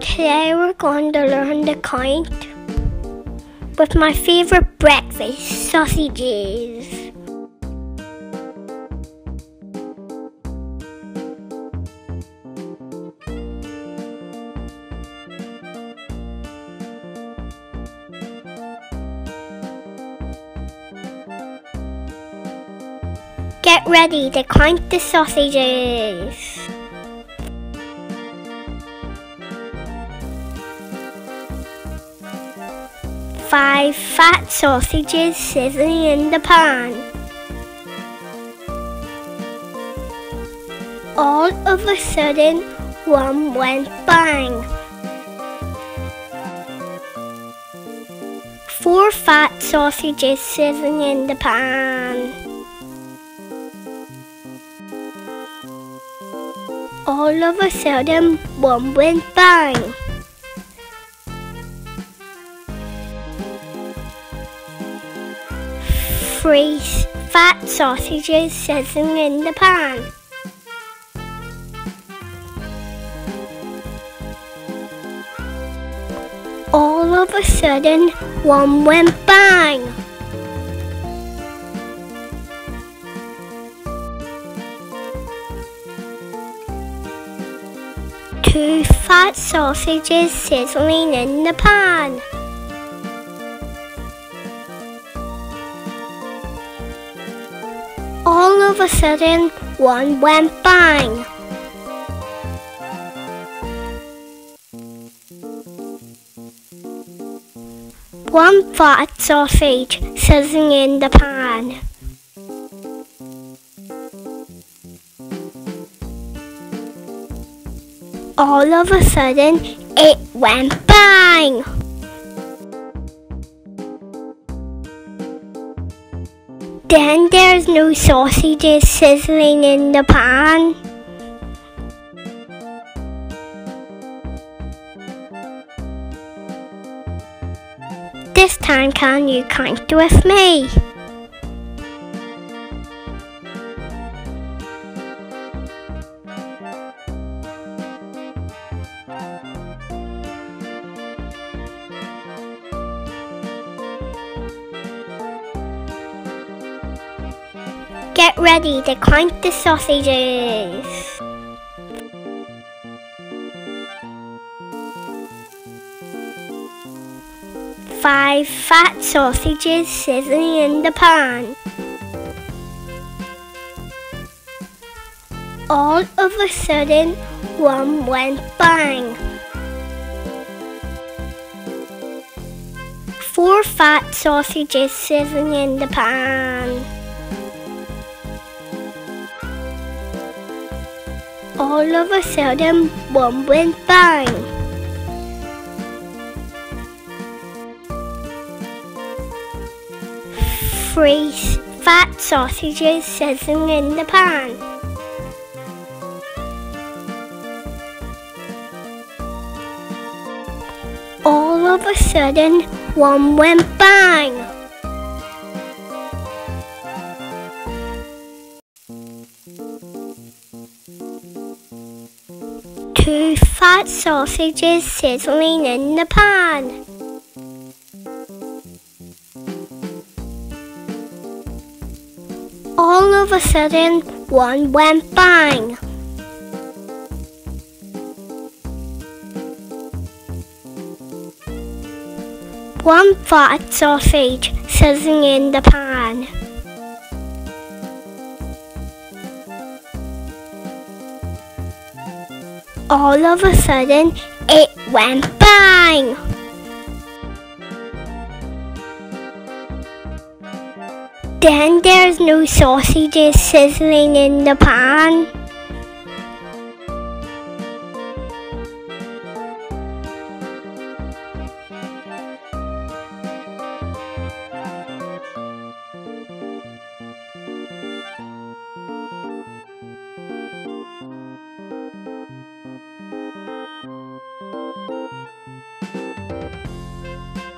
Today we're going to learn to count with my favourite breakfast, sausages. Get ready to count the sausages. Five fat sausages sizzling in the pan. All of a sudden, one went bang. Four fat sausages sizzling in the pan. All of a sudden, one went bang. Three fat sausages sizzling in the pan. All of a sudden, one went bang. Two fat sausages sizzling in the pan. All of a sudden, one went bang. One fat sausage sizzling in the pan. All of a sudden, it went bang! Then there's no sausages sizzling in the pan. This time, can you count with me? Get ready to count the sausages. Five fat sausages sizzling in the pan. All of a sudden, one went bang. Four fat sausages sizzling in the pan. All of a sudden, one went bang. Three fat sausages sizzling in the pan. All of a sudden, one went bang. Fat sausages sizzling in the pan. All of a sudden, one went bang. One fat sausage sizzling in the pan. All of a sudden, it went bang! Then there's no sausages sizzling in the pan. Thank you.